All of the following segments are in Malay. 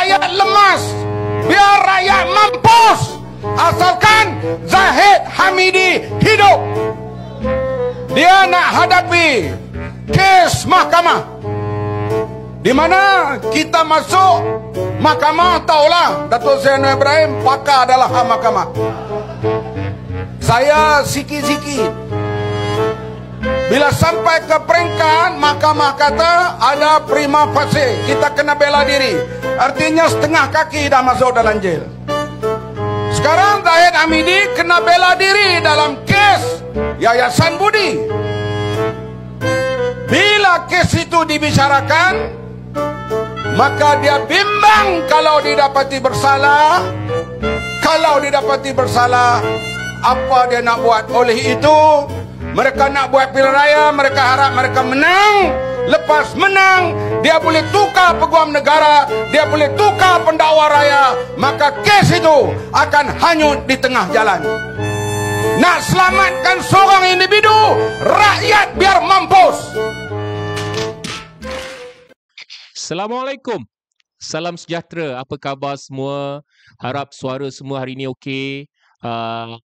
rakyat lemas. Biar rakyat mampus. Asalkan Zahid Hamidi hidup. Dia nak hadapi kes mahkamah. Di mana kita masuk mahkamah tahulah Datuk Zainal Ibrahim pakar adalah mahkamah. Saya sikit-sikit bila sampai ke peringkat mahkamah kata ada prima facie. Kita kena bela diri. Artinya setengah kaki dah masuk dalam jail. Sekarang Zahid Hamidi kena bela diri dalam kes Yayasan Budi. Bila kes itu dibicarakan maka dia bimbang kalau didapati bersalah. Kalau didapati bersalah apa dia nak buat? Oleh itu mereka nak buat pilihan raya, mereka harap mereka menang. Lepas menang, dia boleh tukar peguam negara, dia boleh tukar pendakwa raya, maka kes itu akan hanyut di tengah jalan. Nak selamatkan seorang individu, rakyat biar mampus. Assalamualaikum. Salam sejahtera. Apa khabar semua? Harap suara semua hari ini okey. Uh,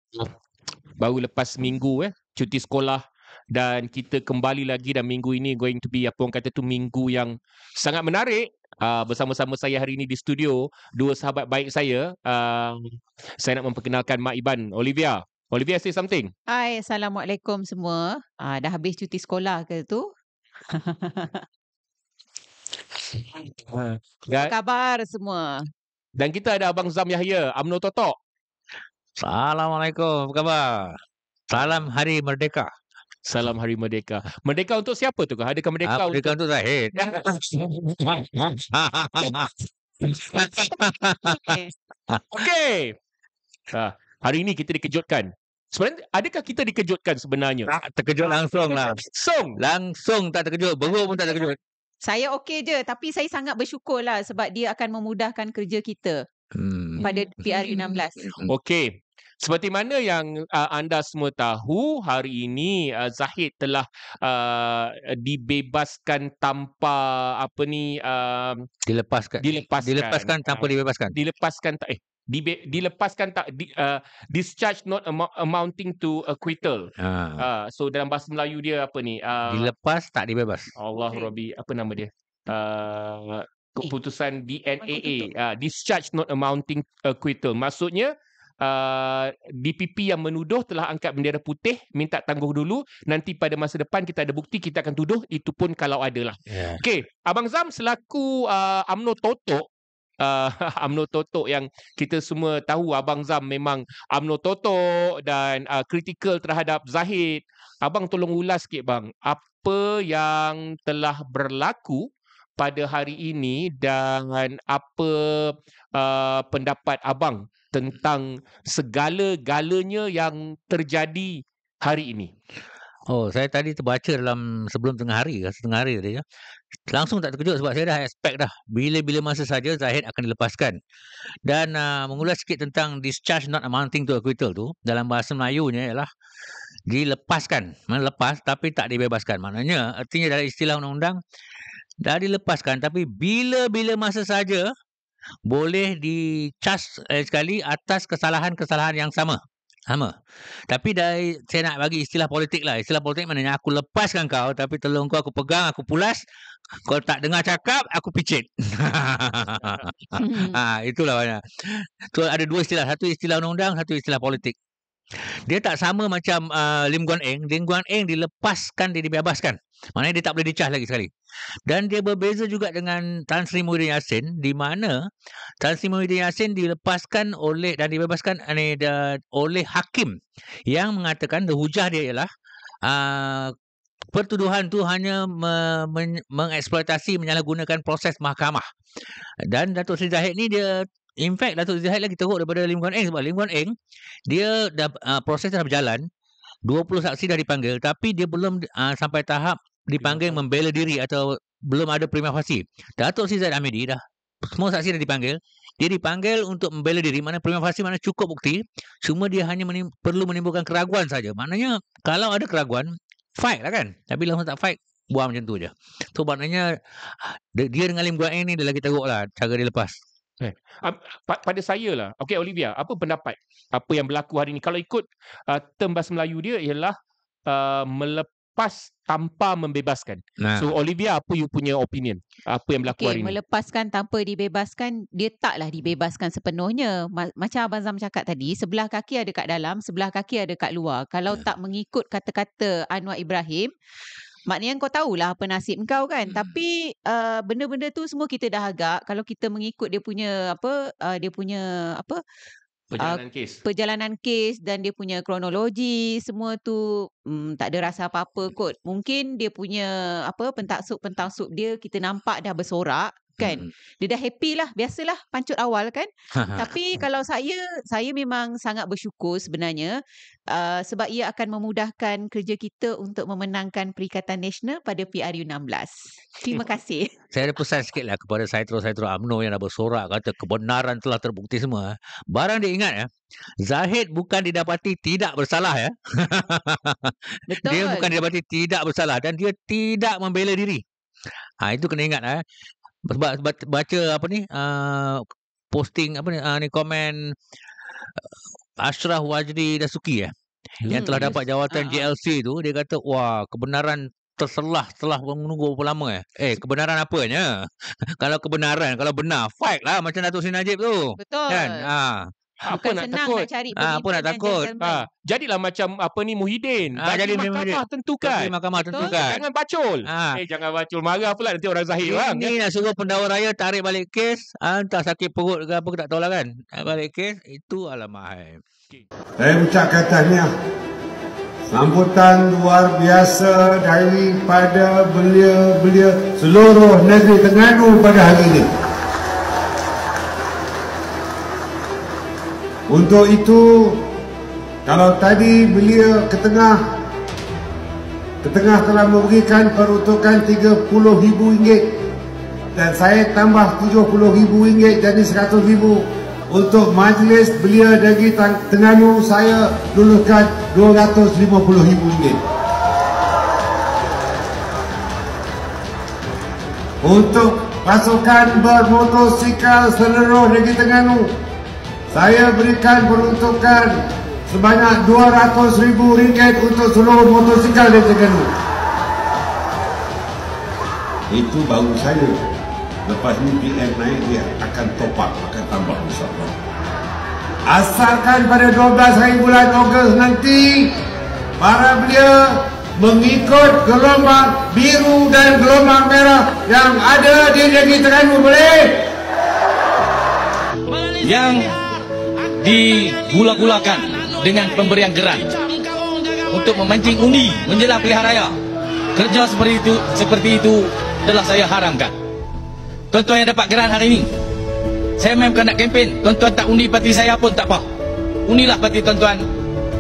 baru lepas minggu eh cuti sekolah dan kita kembali lagi dan minggu ini going to be apa orang kata tu minggu yang sangat menarik. Uh, bersama-sama saya hari ini di studio dua sahabat baik saya. Uh, saya nak memperkenalkan Mak Iban Olivia. Olivia say something. Hai Assalamualaikum semua. Uh, dah habis cuti sekolah ke tu? Uh, apa khabar semua? dan kita ada Abang Zam Yahya UMNO Totok. Assalamualaikum apa khabar Salam Hari Merdeka. Salam Hari Merdeka. Merdeka untuk siapa tu? Adakah merdeka, ah, merdeka untuk, untuk Zahid? Okey. Ha, hari ini kita dikejutkan. Sebenarnya adakah kita dikejutkan sebenarnya? Tak terkejut langsung lah. Langsung. Langsung tak terkejut. Beruk pun tak terkejut. Saya okey je tapi saya sangat bersyukur lah sebab dia akan memudahkan kerja kita hmm. pada PRU16. Okey. Seperti mana yang uh, anda semua tahu, hari ini uh, Zahid telah uh, dibebaskan tanpa apa ni uh, dilepaskan. Dilepaskan. Dilepaskan tanpa uh, dibebaskan. Dilepaskan tak eh dibe, dilepaskan tak di, uh, discharge not am- amounting to acquittal. Ha. Uh, so dalam bahasa Melayu dia apa ni? Uh, Dilepas tak dibebas. Allah okay. Rabbi apa nama dia? Uh, keputusan DNAA uh, discharge not amounting acquittal maksudnya uh, DPP yang menuduh telah angkat bendera putih minta tangguh dulu nanti pada masa depan kita ada bukti kita akan tuduh itu pun kalau ada lah. Yeah. Okey, Abang Zam selaku uh, AMNO Totok uh, AMNO Totok yang kita semua tahu Abang Zam memang AMNO Totok dan uh, kritikal terhadap Zahid. Abang tolong ulas sikit bang, apa yang telah berlaku pada hari ini dan apa uh, pendapat abang tentang segala-galanya yang terjadi hari ini? Oh, saya tadi terbaca dalam sebelum tengah hari, setengah hari tadi ya. Langsung tak terkejut sebab saya dah expect dah. Bila-bila masa saja Zahid akan dilepaskan. Dan uh, mengulas sikit tentang discharge not amounting to acquittal tu, dalam bahasa Melayunya ialah dilepaskan. Mana lepas tapi tak dibebaskan. Maknanya, artinya dari istilah undang-undang, dah dilepaskan tapi bila-bila masa saja boleh dicas eh, sekali atas kesalahan-kesalahan yang sama. Sama. Tapi dari saya nak bagi istilah politik lah. Istilah politik maknanya aku lepaskan kau tapi telung kau aku pegang, aku pulas. Kau tak dengar cakap, aku picit. ha, itulah banyak. Tu ada dua istilah. Satu istilah undang-undang, satu istilah politik. Dia tak sama macam uh, Lim Guan Eng. Lim Guan Eng dilepaskan, dia dibebaskan. Maknanya dia tak boleh dicas lagi sekali. Dan dia berbeza juga dengan Tan Sri Muhyiddin Yassin di mana Tan Sri Muhyiddin Yassin dilepaskan oleh dan dibebaskan ini, uh, oleh hakim yang mengatakan the hujah dia ialah uh, pertuduhan tu hanya me, men, mengeksploitasi menyalahgunakan proses mahkamah. Dan Datuk Sri Zahid ni dia In fact Datuk Zahid lagi teruk daripada Lim Guan Eng sebab Lim Guan Eng dia dah uh, proses dah berjalan 20 saksi dah dipanggil tapi dia belum uh, sampai tahap dipanggil membela diri atau belum ada prima facie. Datuk Sri Zahid Hamidi dah semua saksi dah dipanggil. Dia dipanggil untuk membela diri mana prima facie mana cukup bukti. Cuma dia hanya menim, perlu menimbulkan keraguan saja. Maknanya kalau ada keraguan fight lah kan. Tapi langsung tak fight buang macam tu je. So maknanya dia dengan Lim Guan Eng ni dia lagi teruk lah cara dia lepas. Eh, uh, pada saya lah. Okey Olivia, apa pendapat apa yang berlaku hari ini? Kalau ikut uh, term bahasa Melayu dia ialah uh, melepas tanpa membebaskan. Nah. So Olivia, apa you punya opinion? Apa yang berlaku okay, hari ini? Melepaskan tanpa dibebaskan, dia taklah dibebaskan sepenuhnya. Ma- macam Abang Zam cakap tadi, sebelah kaki ada kat dalam, sebelah kaki ada kat luar. Kalau yeah. tak mengikut kata-kata Anwar Ibrahim, Maknanya kau tahulah apa nasib kau kan. Hmm. Tapi uh, benda-benda tu semua kita dah agak kalau kita mengikut dia punya apa uh, dia punya apa perjalanan uh, kes. Perjalanan kes dan dia punya kronologi semua tu um, tak ada rasa apa-apa kot. Mungkin dia punya apa pentaksub-pentaksub dia kita nampak dah bersorak kan. Hmm. Dia dah happy lah. Biasalah pancut awal kan. Tapi kalau saya, saya memang sangat bersyukur sebenarnya. Uh, sebab ia akan memudahkan kerja kita untuk memenangkan Perikatan Nasional pada PRU 16. Terima kasih. Saya ada pesan sikit lah kepada Saitro-Saitro UMNO yang dah bersorak kata kebenaran telah terbukti semua. Barang dia ingat ya. Zahid bukan didapati tidak bersalah ya. Betul. Dia bukan didapati tidak bersalah dan dia tidak membela diri. Ha, itu kena ingat eh sebab baca apa ni uh, posting apa ni uh, ni komen uh, Ashraf Wajdi Dasuki ya hmm, yang telah dapat jawatan uh, GLC tu dia kata wah kebenaran terselah setelah menunggu berapa lama eh. Eh kebenaran apanya? kalau kebenaran kalau benar fight lah macam Datuk Seri Najib tu. Betul. Kan? Ha. Apa nak takut? Nak cari ha, apa nak takut? Ha, jadilah macam apa ni Muhyiddin. Ha, jadi mahkamah Muhyiddin. tentukan. Jadi mahkamah Betul. tentukan. Jangan bacul. Ha. Eh jangan bacul marah pula nanti orang zahir bang. Ini nak suruh pendakwa raya tarik balik kes, ha, entah sakit perut ke apa tak tahu lah kan. Tarik balik kes itu alamak. Saya ucapkan tahniah. Sambutan luar biasa daripada belia-belia seluruh negeri Terengganu pada hari ini. Untuk itu kalau tadi beliau ke tengah ke tengah telah memberikan peruntukan RM30,000 dan saya tambah RM70,000 jadi RM100,000 untuk majlis belia dari Terengganu saya luluhkan RM250,000 untuk pasukan bermotosikal seluruh negeri Terengganu saya berikan peruntukan sebanyak RM200,000 untuk seluruh motosikal di Terengganu. Itu baru saya. Lepas ni PM naik dia akan top up, akan tambah insyaAllah. Asalkan pada 12 hari bulan Ogos nanti para belia mengikut gelombang biru dan gelombang merah yang ada di negeri Terengganu boleh? Yang digula-gulakan dengan pemberian geran untuk memancing undi menjelang pilihan raya. Kerja seperti itu seperti itu telah saya haramkan. Tuan-tuan yang dapat geran hari ini, saya memang nak kempen. Tuan-tuan tak undi parti saya pun tak apa. Unilah parti tuan-tuan.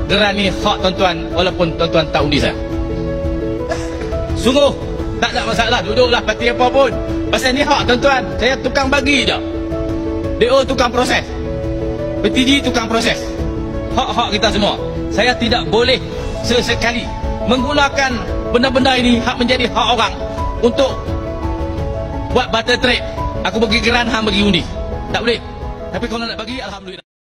Geran ni hak tuan-tuan walaupun tuan-tuan tak undi saya. Sungguh tak ada masalah duduklah parti apa pun. Pasal ni hak tuan-tuan. Saya tukang bagi dah. DO tukang proses. PTG tukang proses. Hak-hak kita semua. Saya tidak boleh sesekali menggunakan benda-benda ini hak menjadi hak orang untuk buat barter trade. Aku bagi geran hang bagi undi. Tak boleh. Tapi kalau nak bagi alhamdulillah